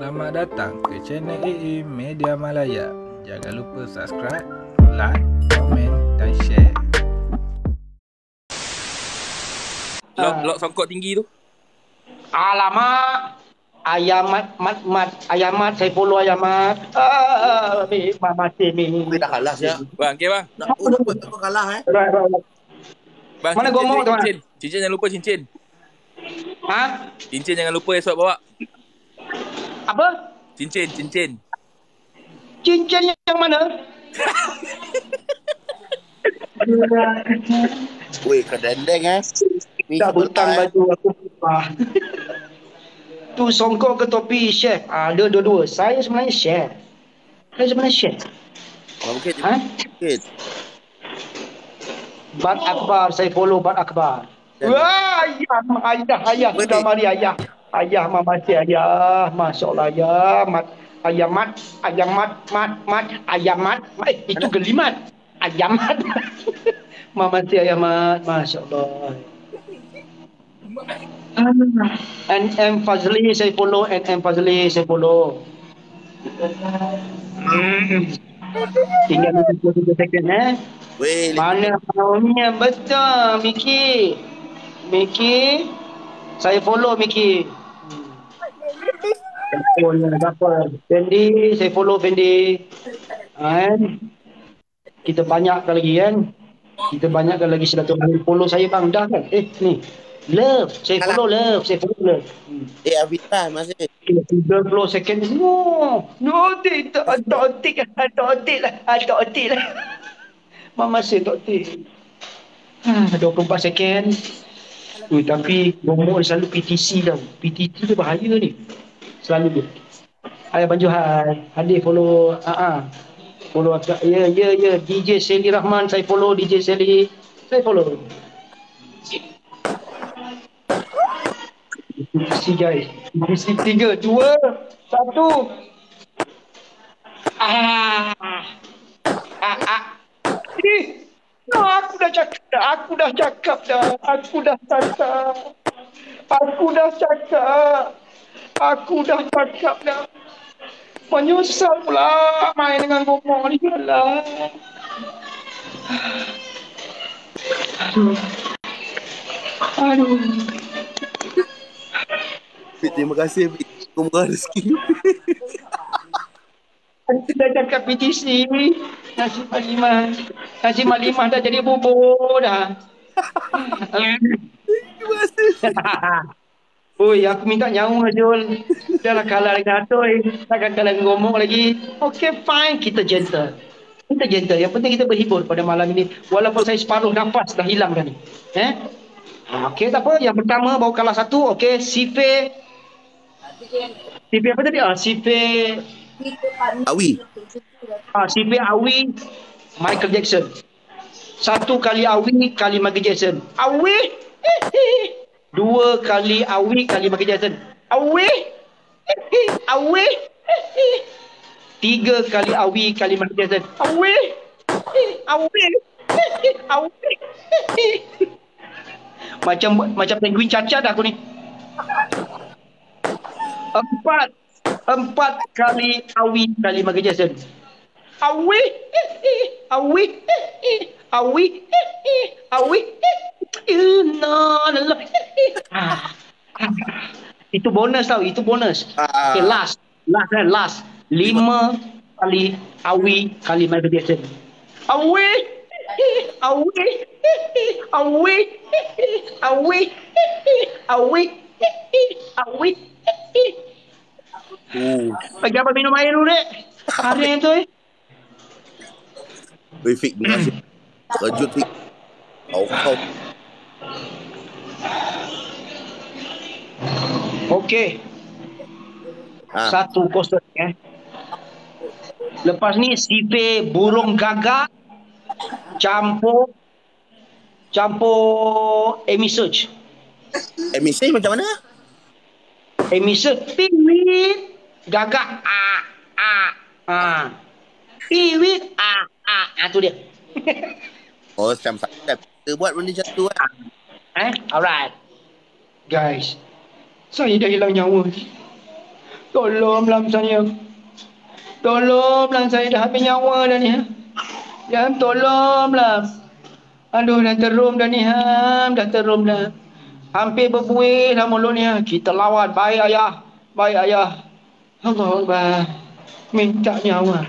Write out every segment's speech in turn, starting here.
Selamat datang ke channel AA Media Malaya. Jangan lupa subscribe, like, komen dan share. Lock, lock songkok tinggi tu. Alamak. Ayamat, mat, mat. Ayamat, saya follow Ayamat. Ah, mi, mati, mi. Dia dah kalah siap. Bang, okay bang. Nak nak buat apa kalah eh? Right, right, right. Bang, Mana cincin, gomok tu, cincin. Cincin jangan lupa cincin. Ha? Cincin jangan lupa esok bawa. Apa? Cincin, cincin. Cincin yang mana? Weh, kedendeng eh. Ni Tak butang eh. baju aku. Tu songkok ke topi chef? Ah, Ada dua-dua. Saya sebenarnya chef. Saya sebenarnya chef. Oh, mungkin Ha? mungkin. Bat Akbar, saya follow Bat Akbar. Wah, ayah, ayah, ayah, sudah mari ayah. Ayah, mama cik ayah. Masya Allah, ayah. Mat, ayah mat, ayah mat, mat, mat, ayah mat. Eh, itu gelimat. Ayah mat. mama cik ayah mat. Masya Allah. NM Fazli, saya follow. NM Fazli, saya follow. Hmm. Tinggal 23 second, eh. Weh, Mana maunya betul Miki. Miki. Saya follow Miki. Telefonnya dapat. Fendi, saya follow Fendi. Kan? Kita banyakkan lagi kan. Kita banyakkan lagi silaturahmi. Follow saya bang. Dah kan? Eh ni. Love. Saya follow love. Saya follow love. Hmm. eh Afita masih. Kira 30 second. No. No. Tak. Tak otik lah. Tak otik lah. Mama saya tak otik. Ha, 24 second. Ui, tapi bomok dia selalu PTC tau. PTT tu bahaya ni. Selalu dia. Ayah Banju hai. Hadir follow. Ah, uh Follow akak. Ya, ya, ya. DJ Seli Rahman. Saya follow DJ Seli. Saya follow. PTC guys. PTC tiga, dua, satu. Ah. Ah, ah. Eh, no, aku dah cakap dah. Aku dah cakap dah. Aku dah cakap. Aku dah cakap. Aku dah cakap dah. Menyesal pula main dengan gomong ni lah. Aduh. Aduh. Fik, terima kasih Fik. Semoga rezeki. Aku dah cakap PTC. Nasi malimah. Nasi malimah dah jadi bubur dah. Oi, aku minta nyawa Jul. Dah lah kalah dengan Atoy. Takkan kalah dengan ngomong lagi. Okay, fine. Kita gentle. Kita gentle. Yang penting kita berhibur pada malam ini. Walaupun saya separuh nafas dah hilang dah ni. Eh? Ah, Okay, tak apa. Yang pertama baru kalah satu. Okay, Sife. Sife apa tadi? Ah, Sife. Awi. Ah, Sife Awi. Michael Jackson. Satu kali Awi kali Michael Jackson. Awi. Dua kali Awi kali Michael Jackson. Awi. Awi. Tiga kali Awi kali Michael Jackson. Awi. Awi. Awi. Macam macam penguin cacat aku ni. Empat. Empat kali Awi kali Michael Jackson. Awi. Awi. Awi. Awi. Inna lillahi. Ah. Itu bonus tau, itu bonus. Ah. Okay, last. Last kan, last. Lima kali Awi kali Jackson. Awi. Awi. Awi. Awi. Awi. Awi. Bagi apa minum air dulu, Dek? Hari yang tu, eh? Weh Fik, terima kasih. Kejut Fik. Kau kau. Okey. Ha. Satu kosong eh. Lepas ni sipe burung gagak campur campur Amy Search. Emissi macam mana? Amy Search piwit gagak a a a. Piwit a a a tu dia. Oh, macam saya kita buat benda macam tu kan. Eh, alright. Guys, saya dah hilang nyawa. Tolonglah saya. Tolonglah saya dah habis nyawa dah ni. Ha? Ya, tolonglah. Aduh, dah terum dah ni. Ha? Dah terum dah. Hampir berbuih dah mulut ni. Ha? Kita lawan. Baik ayah. Baik ayah. Allah Akbar. Minta nyawa.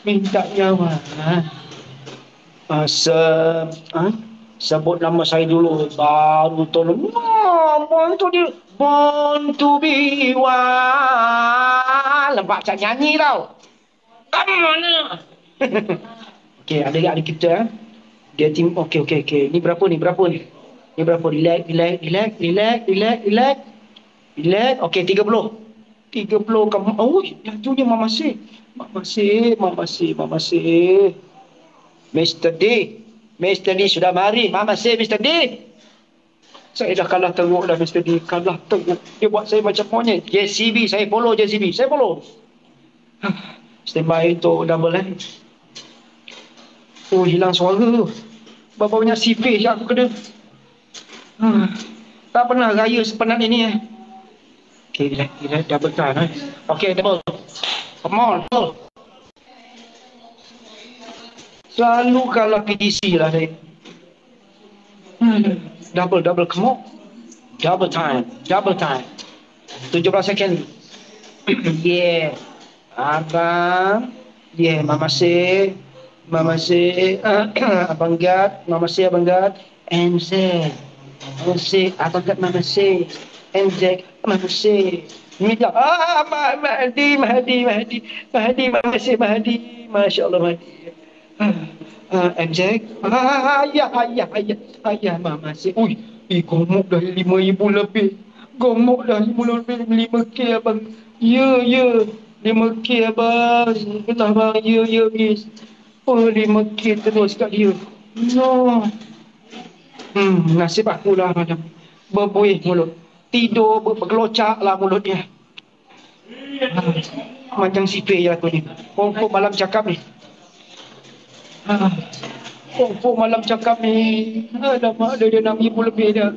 Minta nyawa. Ha? Se, ha? Sebut nama saya dulu. Baru tolong. Bantu dia. Be wild. Lempak cak nyanyi tau. Kamu mana? Okey, ada adik kita. eh. Dia tim. Okey, okey, okey. Ni berapa ni? Berapa ni? Ni berapa? Relax, relax, relax, relax, relax, relax. Relax. Okey, 30. 30 kamu. Oh, lajunya Mama Sih. Mama Sih, Mama Sih, Mama Sih. Mr. D. Mr. D sudah mari. Mama Sih, Mr. D. Saya dah kalah teruk dah Mr. D. Kalah teruk. Dia buat saya macam monyet. JCB, saya follow JCB. Saya follow. Standby untuk double eh. Oh, hilang suara tu. Berapa banyak sipih je aku kena. Hmm. Tak pernah raya sepenat ini eh. Okay, relax, relax. Double time eh. Okay, double. Double. Selalu kalah PDC lah saya. Hmm. Double, double, come on. Double time, double time. 17 second. yeah. Abang. Yeah, Mama say. Mama say. Abang Gad. Mama say, Abang. NZ. Mama say. Abang Gad, Mama say. NZ. Mama say. Mida. Ah, Ma- Mahdi, Mahdi, Mahdi. Mahdi, Mama say, Mahdi. Masya Allah, Mahdi. Ah, MJ. Ah, ayah, ayah, ayah. Ayah, Mama. Ui, eh, gomok dah lima ribu lebih. Gomok dah lima lebih. Lima K, Abang. Ya, ya. 5K abang. Betul abang. Ya, ya, miss. Oh, 5K terus kat dia. No. Hmm, nasib aku lah madam. Berbuih mulut. Tidur ber- bergelocak lah mulut dia. Macam sipir je aku ni. Pokok malam cakap ni. Pokok malam cakap ni. Alamak, dia dia 6 ribu lebih dah.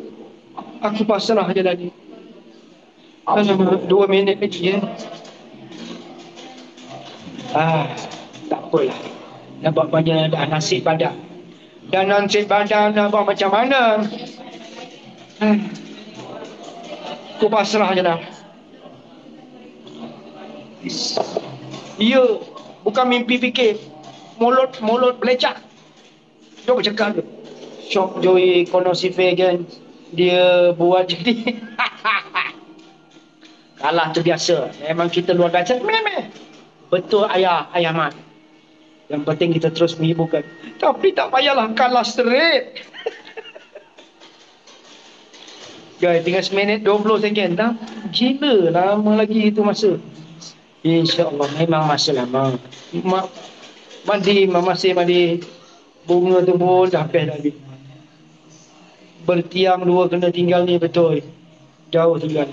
Aku pasrah je lah ni. Alamak, dua minit lagi ya. Ah, tak apalah. Nampak banyak dah nasib badan. Dan nasib badan nak buat macam mana? Ah. Aku pasrah je lah. Ya, bukan mimpi fikir. Mulut, mulut belecak. Jom cakap tu. Syok Joey Konosife kan. Dia buat jadi. Kalah tu biasa. Memang kita luar biasa. Memang. Betul ayah, ayah Mat. Yang penting kita terus menghiburkan. Tapi tak payahlah kalah straight. Guys, tinggal seminit 20 second dah. Gila lama lagi itu masa. InsyaAllah memang masa lama. Mak, mandi, masih mandi. Bunga tu pun dah habis dah habis. Bertiang dua kena tinggal ni betul. Jauh tinggal.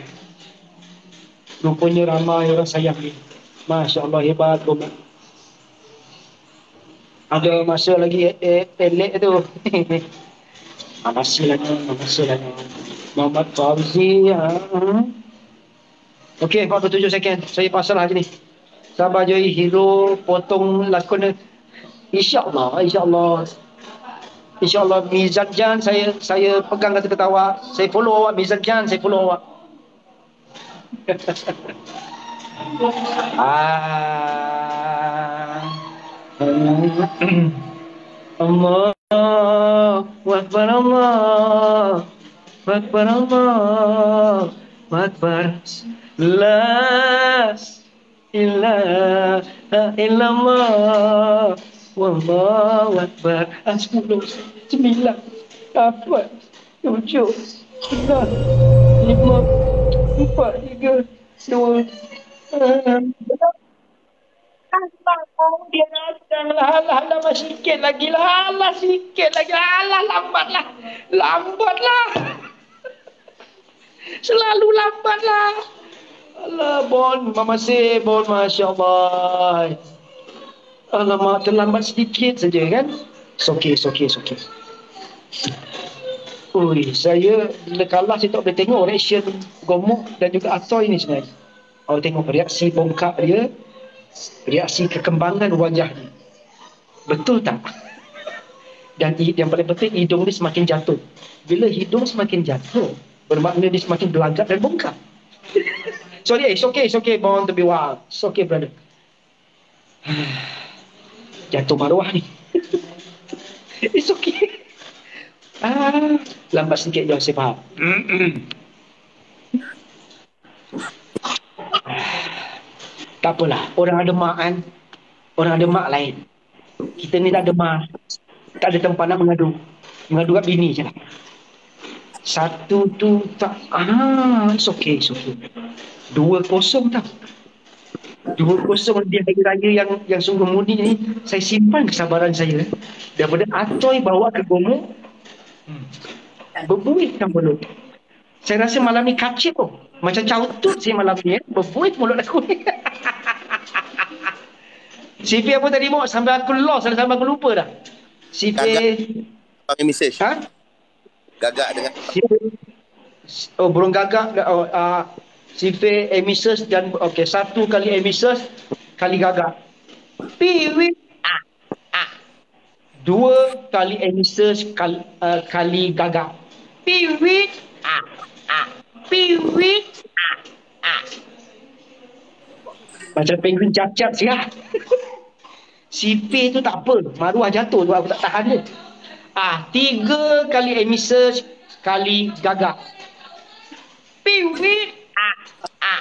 Rupanya ramai orang sayang ni. Masya Allah hebat Gomak. Ada masa lagi eh, eh, elek tu. ah, masih lagi, masih lagi. Muhammad Fauzi. Ha. Okey, 47 second. Saya pasal lagi ni. Sabar Joy, hero, potong lakon. InsyaAllah, insyaAllah. InsyaAllah Mizan Jan saya saya pegang kata-kata awak. Saya follow awak Mizan Jan, saya follow awak. Ah. Allah Akbar Allah Akbar La ilaha illallah. Wallahu Akbar. Ah, Sepuluh. Sembilan. Lapan. Tujuh. Sembilan Lima. Empat. Tiga. Dua. Allah, dia datang lah, alah, alah, sikit lagi lah, alah, sikit lagi. Lah, alah, lambat lah, lambat lah. Selalu lambat lah. Alah, Bon, Mama say, Bon, Masya Allah. Alamak, terlambat sedikit saja kan? It's okay, it's okay, it's okay. Ui, saya bila kalah saya tak boleh tengok reaction Gomok dan juga Atoy ni sebenarnya. Awak tengok reaksi bongkak dia, reaksi kekembangan wajah dia. Betul tak? Dan yang paling penting hidung dia semakin jatuh. Bila hidung semakin jatuh, bermakna dia semakin belagak dan bongkak. Sorry, it's okay, it's okay, born to be wild. It's okay, brother. Jatuh maruah ni. it's okay. Ah, lambat sedikit je saya faham. tak apalah, orang ada mak kan. Orang ada mak lain. Kita ni tak ada mak. Tak ada tempat nak mengadu. Mengadu kat bini je lah. Satu tu tak, ah, it's okay, it's okay. Dua kosong tau. Dua kosong di hari raya yang yang sungguh murni ni, saya simpan kesabaran saya. Daripada Atoy bawa ke Gomo, berbuih kan mulut. Saya rasa malam ni kacip pun. Macam cautut saya malam ni. Eh. Berbuih mulut aku ni. CV apa tadi Mok? Sampai aku lost sampai aku lupa dah. CV... Panggil message. Ha? Gagak dengan Oh, burung gagak. Oh, uh, CV emissus dan... Okey, satu kali emissus, kali gagak. Piwik. Ah, ah. Dua kali emissus, kali, uh, kali gagak. Piwik. Ah, ah. Piwik. Ah, ah. Macam penguin cap-cap siap. CP tu tak apa. Maruah jatuh tu aku tak tahan dia. Ah, tiga kali emissus, kali gagak. Piwik. Ah, ah.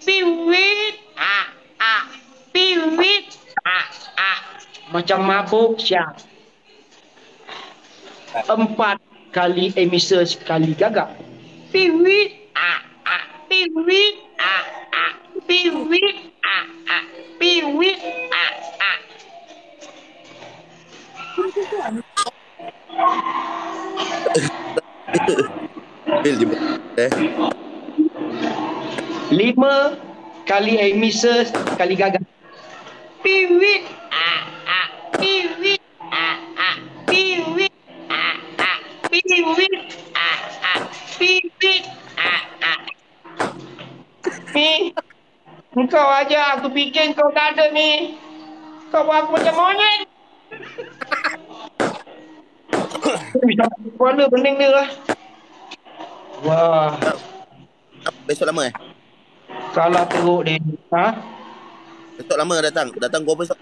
Piwik. Ah, ah. Piwik. Ah, ah. Macam mabuk siap. Empat kali emissus, kali gagak. Piwik. Ah, ah. Piwik. Ah, ah. Piwik. Ah, ah. Piwik. Ah, ah. Bil je. Eh. Lima kali emissus, kali gagak. Piwik. Ah, ah. Piwik. Ah, ah. Piwik. Ah, ah. Piwik. Ah, ah. Piwik. Ah, ah. Mi, engkau aja aku fikir kau tak ada ni. Kau buat aku macam monyet. Kepala pening dia lah. Wah, Besok lama eh? kalah teruk dia. Ha? Besok lama datang. Datang kau besok.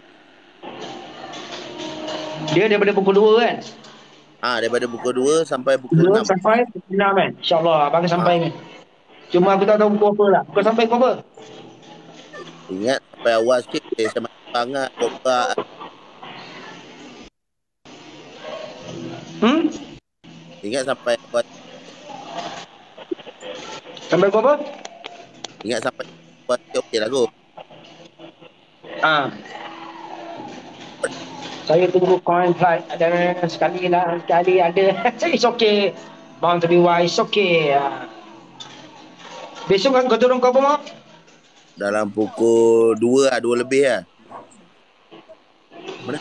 Dia daripada pukul 2 kan? Ah, daripada pukul 2 sampai pukul 2 6. sampai pukul 6 kan? InsyaAllah abang akan sampai ni. Cuma aku tak tahu pukul apa lah. Kau sampai pukul apa? Ingat sampai awal sikit. Eh, bangat. Kokak. Ingat sampai awal. Sampai pukul apa? Ingat sampai sikit. Okey lah kot. Ah. Saya tunggu coin flight ada sekali lah sekali ada. It's okay. Bound to be wise. Okay. Ah. Besok kan kau turun kau apa mak? Dalam pukul 2 lah. 2 lebih lah.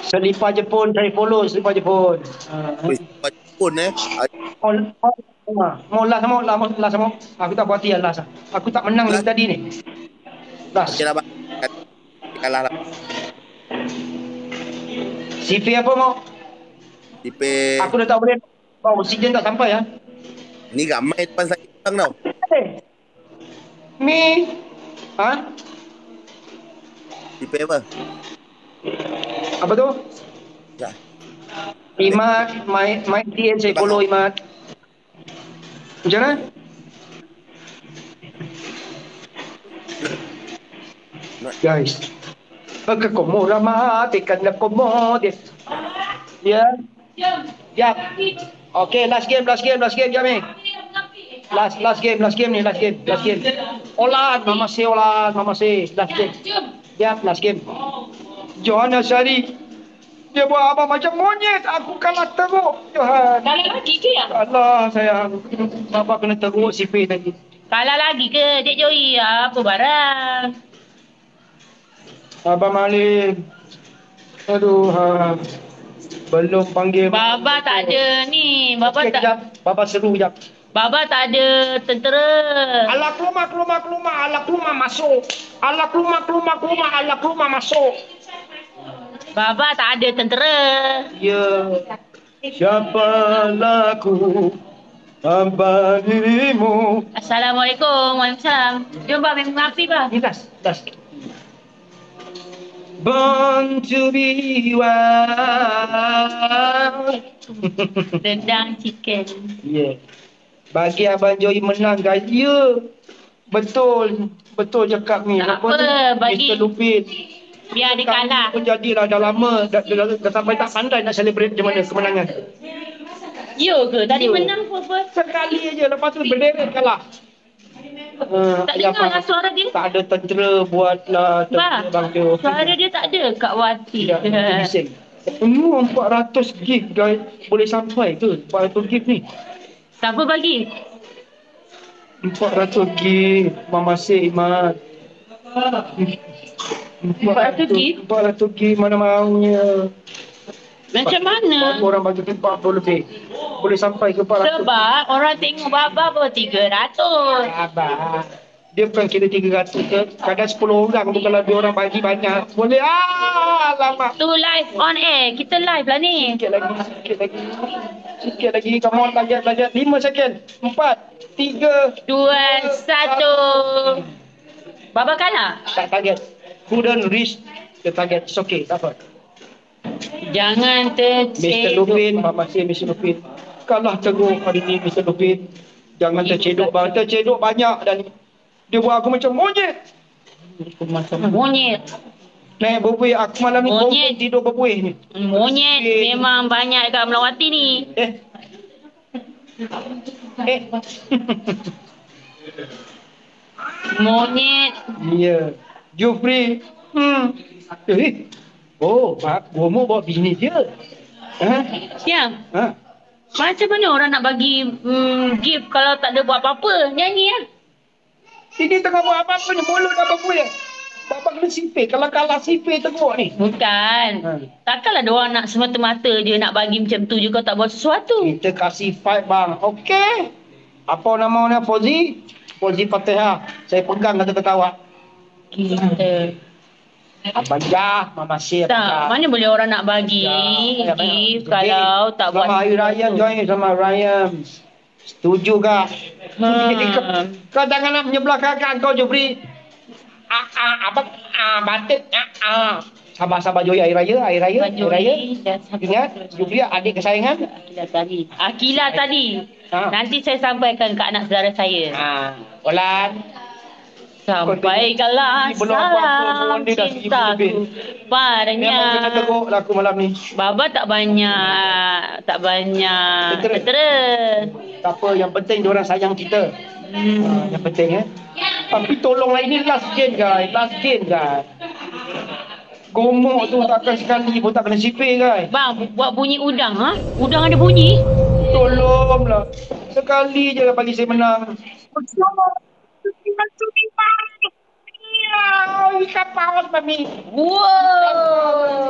Selipar Jepun saya follow selipar Jepun. Ah. Weh, pun eh. Ah, Oh, oh, ah. Mau last mau last mau last mau. Aku tak puas hati lah. Aku tak menang lagi tadi ni. Last. Okey lah. Kalah lah. CV apa mau? Tipe. Aku dah tak boleh. Oh, oksigen tak sampai ya. Ni ramai depan saya bang tau. Hey. Mi. Ha? Tipe apa? Apa tu? Ya. Imat, my my DN saya follow Imat. Macam mana? Guys. Ke komo rama, tekan na komo. dia. Ya. Ya. Okay, last game, last game, last game, Jami. Last last game, last game ni, last game, last game. Olat, mama say olat, mama say last game. Ya, last game. Johanna Sari. Dia buat abang macam monyet. Aku kalah teruk. Johan. Kalah lagi ke ya? Allah sayang. Bapa kena teruk sipir tadi. Kalah lagi ke Dek Joy? Apa barang? Abang Malik. Aduh. Ha. Belum panggil. Baba tak ada ni. Baba Okey, tak... kejap. Bapa seru kejap. Baba tak ada tentera. Alah keluar, keluar, keluar. Alah keluar masuk. Alah keluar, keluar, keluar. Alah keluar masuk. Baba tak ada tentera. Ya. Siapalah aku hamba dirimu. Assalamualaikum. Waalaikumsalam. Jom bah minum api bah. Ni das, das. Born to be wild. Rendang chicken. Ya. Yeah. Bagi Abang Joy menang guys. Ya. Betul. Betul cakap ni. Tak apa, ni? bagi- Mr. Lupin. Biar dia kalah. Pun jadilah dah lama. Dah, dah, dah, dah sampai tak pandai nak celebrate macam mana kemenangan. Ya ke? Tadi Ya. menang pun apa? Sekali aja. Lepas tu berderet kalah. Uh, Tak dengar lah suara dia. Tak ada tentera buatlah Bah, tentera Bang Jo. suara dia tak ada Kak Wati. Tidak, dia bising. Semua 400 gig guys. Boleh sampai ke 400 gig ni? Siapa bagi? 400 gig. Mama say Iman. 400 gig? 400 gig mana maunya. Macam mana? Orang bagi 40 lebih. Boleh sampai ke 400. Sebab orang tengok Baba pun 300. Abang. Dia bukan kira 300 ke. Kadang 10 orang tu kalau dia orang bagi banyak. Boleh. Ah, lama. Tu live on air. Kita live lah ni. Sikit lagi, sikit lagi. Sikit lagi. Come on, target, target. 5 second. 4, 3. Dua, satu. Baba kalah? Tak target. Couldn't reach the target. It's okay. Tak apa. Jangan Mr. tercedok. Lupin. Mak Masih Mr. Lupin. Kalah teruk hari ni Mr. Lupin. Jangan tercedok bang. Tercedok banyak dan dia buat aku macam monyet. Monyet. Naik berbuih. Aku malam ni Monyet. tidur berbuih ni. Monyet memang banyak dekat Melawati ni. Eh. Eh. Monyet. Ya. Jufri. Hmm. Eh. Oh, Pak Gomo bawa bini dia. Ha? Siang. Ha? Macam mana orang nak bagi mm, gift kalau tak ada buat apa-apa? Nyanyi lah. Ini tengah buat apa-apa ni? Mulut apa pun ya? Bapak kena sipir. Kalau kalah sipir teruk ni. Bukan. Ha. Takkanlah dia orang nak semata-mata je nak bagi macam tu je kau tak buat sesuatu. Kita kasih fight bang. Okey. Apa nama dia? Fauzi? Fauzi Fatihah. Saya pegang kata-kata awak. Kita. Abang Jah, Mama Syed. Tak, mana boleh orang nak bagi Ya, gift kalau tak buat Sama Hari Raya join sama Raya. Setuju kak? Hmm. Kau jangan nak menyebelah kakak kau Jufri. Ah, ah, apa? Ah, batik. Ah, ah. Sabar-sabar Joy Hari Raya, Hari Raya, Hari Raya. Ingat, Jufri adik kesayangan. Akila tadi. Akila tadi. Ha. Nanti saya sampaikan ke anak saudara saya. Ah, Olan. Sampaikanlah belum apa-apa salam cintaku lebih. padanya. Memang kena teruk lah aku malam ni. Baba tak banyak, tak banyak Tentera. tentera. Tak apa, yang penting diorang sayang kita. Hmm. Ah, yang penting eh. Tapi tolonglah ini last game guys, last game guys. Gomok tu takkan sekali pun tak kena sipir guys. Bang, bu- buat bunyi udang ha? Udang ada bunyi? Tolonglah. Sekali je lah bagi saya menang. Ikan mami. Wow.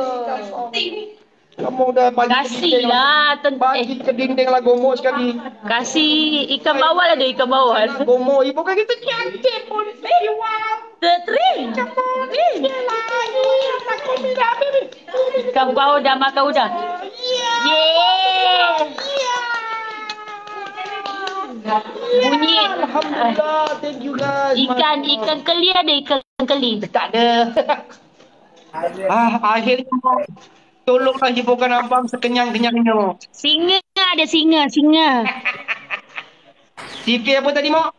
Kamu dah bagi Kasihlah ten- Bagi eh, ke dinding lah gomok sekali. kasih ikan bawal ada ikan bawal. Gomok ibu kan kita cantik pun. Tetri. Ikan bawal dah makan udang. Yeah. Bunyi Alhamdulillah. Thank you guys. ikan ikan keli ada ikan keli. Tak ada. ah, akhirnya tolonglah hiburkan abang sekenyang-kenyangnya. Singa ada singa, singa. TV apa tadi, Mak?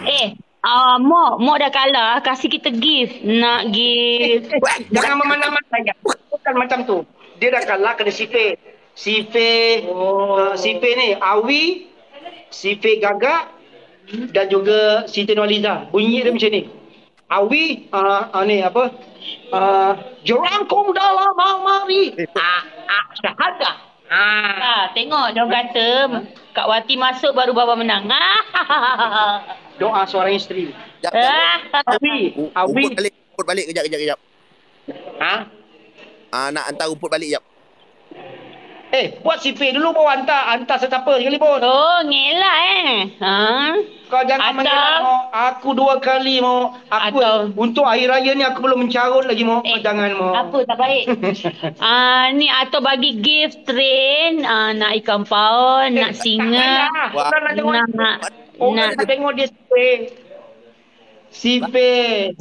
Eh, ah, Mok, Mok dah kalah, kasih kita gift. Nak gift. Eh, Jangan memandang saya. Bukan macam tu. Dia dah kalah kena sipir. Sipir, oh. uh, sipir ni Awi, sipir Gagak dan juga Siti Nurhaliza. Bunyi dia macam ni. Awi, uh, uh, ni apa? Uh, Jerangkum dalam amari. Ah, ah, syahadah. Ah. Ah, tengok dia orang kata Kak Wati masuk baru Baba menang. Ah. Doa seorang isteri. Jap, jap. Ah. Awi, Awi. Rumput balik, rumput balik kejap, kejap, kejap. Ha? Ah, nak hantar rumput balik kejap. Eh, buat CP dulu baru hantar. Hantar sesiapa sekali pun. Oh, ngelak eh. Ha? Kau jangan Atau- mengelak mo. Aku dua kali mo. Aku Atau- untuk hari raya ni aku belum mencarut lagi mo. Kau jangan mo. Eh, Apa tak baik? Ah, ni atau bagi gift train, ah, nak ikan paus, nak singa. Orang nak tengok. nak Orang nak nak tengok dia CP. CP.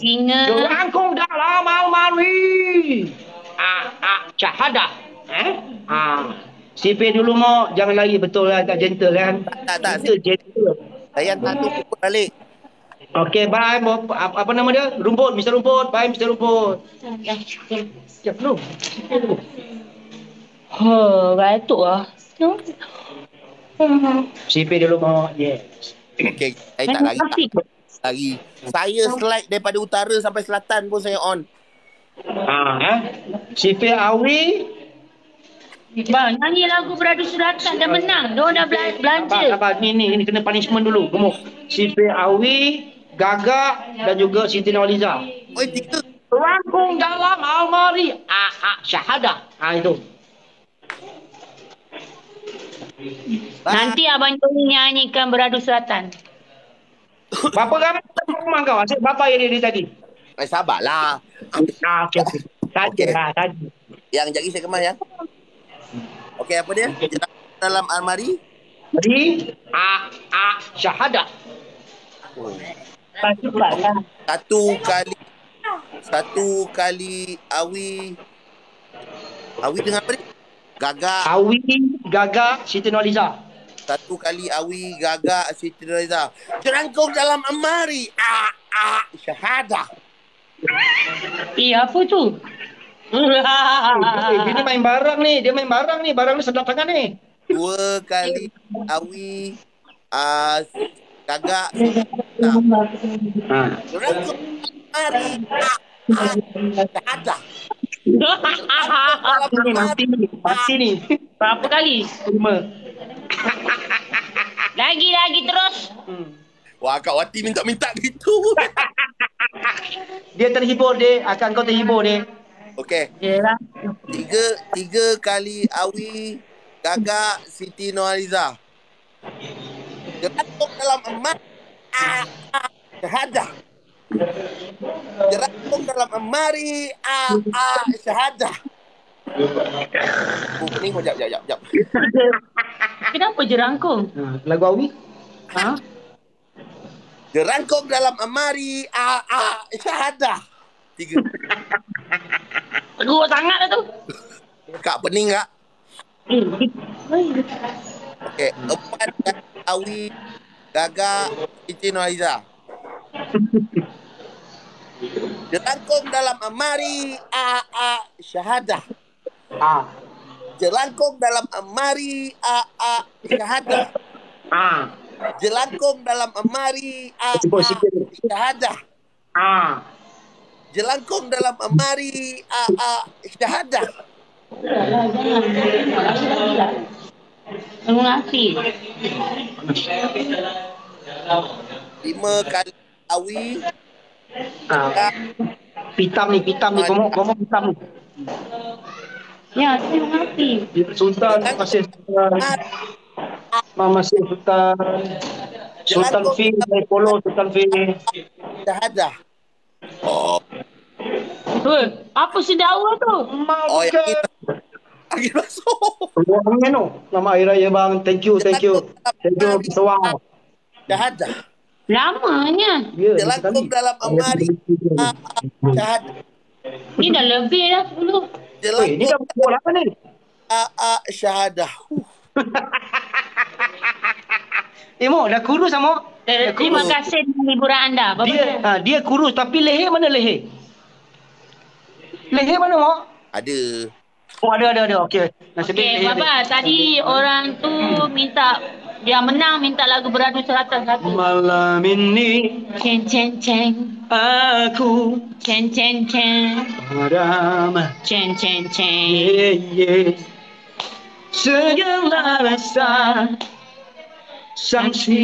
singa. Jerangkung dalam almari. Ah, ah, syahadah. Eh? Ah. CP dulu mo. Jangan lari betul lah. Tak gentle kan. Tak, tak. Gentle, gentle. Saya hantar tu pun balik. Okey, bye. Mo- Apa, apa nama dia? Rumput, Mr. Rumput. Bye, Mr. Rumput. Siap belum? Oh, batuk ah. CP dulu mo. Yes. Okey, saya tak lari. Tak lari. Saya slide daripada utara sampai selatan pun saya on. Ah, eh? CP Awi. Bang, nyanyi lagu Beradu Suratan dah menang. Dia dah bela- Abang, belanja. abang, ni, ni, ni kena punishment dulu. Gemuk. CP Awi, Gagak dan juga Siti Nurhaliza. Oi, tiga. Rangkung dalam almari. Ah, ah, syahadah. Ah, itu. Nanti Abang Joni nyanyikan Beradu Suratan. Berapa ramai rumah kau? Asyik berapa yang dia, dia tadi? Eh, sabarlah. Ah, okey. Tadi Okey. lah, tadi. Yang jari saya kemas ya. Okey, apa dia? Jelas dalam almari. Jadi, ah, ah, syahadah. Oh. Satu kali satu kali awi awi dengan apa ni? Gagak. Awi, Gagak, Siti Nurhaliza. Satu kali awi gagak Siti Reza. Jerangkung dalam amari. Ah ah syahadah. Eh, apa tu? Eh, dia ni main barang ni. Dia main barang ni. Barang ni sedap sangat ni. Dua kali awi ah gagak Ha. Ini mati ni. Mati ni. Berapa kali? Lima. Lagi, lagi terus. Hmm. Wah, Kak Wati minta-minta gitu. Dia terhibur dia. Akan kau terhibur dia. Okey. Yelah. Tiga tiga kali awi gagak Siti Nurhaliza. Jerangkung dalam emas. Ah, ah, syahadah. Jerangkung dalam emari. Ah, ah, syahadah. Oh, pening kau. Jap, jap, jap, jap. Kenapa jerangkung? Ha. Lagu Awi? Ha? Jerangkung dalam emari. Ah, ah, syahadah. Tiga. Teruk sangat lah tu. Kak pening kak? Okey. Empat kali awi gagak Siti Nurhaliza. Jerangkung dalam emari. Ah, ah, syahadah. Ah. Jelangkung dalam emari a a syahadah. Ah. Jelangkung dalam emari a Sebut a sikit. syahadah. Ah. Jelangkung dalam emari a a syahadah. Lima kali awi Ah. Pitam ni, pitam ni. Ngomong, ngomong pitam ni. Ya, terima kasih. Sultan, masih Sultan. Mama masih Sultan. Sultan Fi, saya follow Sultan Fi. syahadah. Oh, Apa sedawa tu? oh yang ini. Angin masuk. Ruangnya no. Nama air raya bang. Thank you, thank you. Thank you, Sewang. Syahadah. Lamanya. Ya, Jelangkung dalam emari a a syahadah. Ni dah lebih dah 10. Eh, ni dah pukul apa ni? a a syahadah. Eh, Mo, dah kurus sama. Ter- Terima kasih hiburan anda. Bye-bye. Dia, ha, dia kurus tapi leher mana leher? Leher mana, Mo? Ada. Oh, ada, ada, ada. Okey. Nasib baik Okey, leher Baba, tadi orang tu minta dia menang minta lagu beradu selatan dia. satu. Malam ini Ceng ceng ceng, aku ceng ceng ceng, padam. ceng ceng ceng. Yeah, yeah. Segala rasa sanksi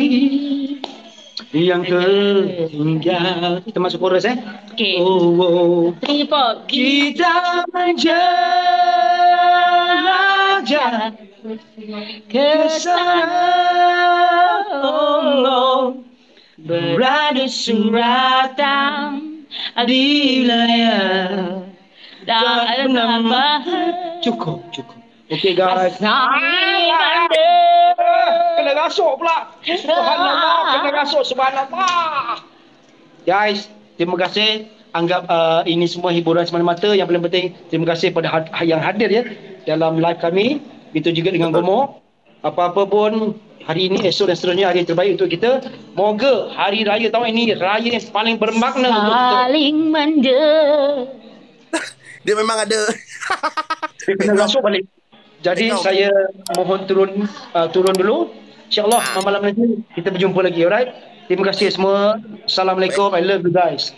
yang tertinggal. Kita masuk chorus eh. Okey. Oh, oh. Three, four. Kita menjalani saja ke sana Berada suratan di wilayah tak nama Cukup, cukup. Okay guys. Sambil Ah, Kena rasuk pula. Subhanallah, kena rasuk subhanallah. Guys, terima kasih. Anggap uh, ini semua hiburan semata-mata. Yang paling penting, terima kasih pada had- yang hadir ya dalam live kami. Itu juga dengan Gomo. Apa-apa pun hari ini, esok dan seterusnya hari yang terbaik untuk kita. Moga hari raya tahun ini raya yang paling bermakna untuk kita. Saling manja Dia memang ada. Dia kena rasuk balik. Jadi Tengok. saya mohon turun uh, turun dulu. InsyaAllah malam nanti kita berjumpa lagi. Alright? Terima kasih semua. Assalamualaikum. I love you guys.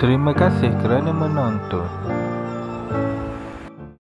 Terima kasih kerana menonton.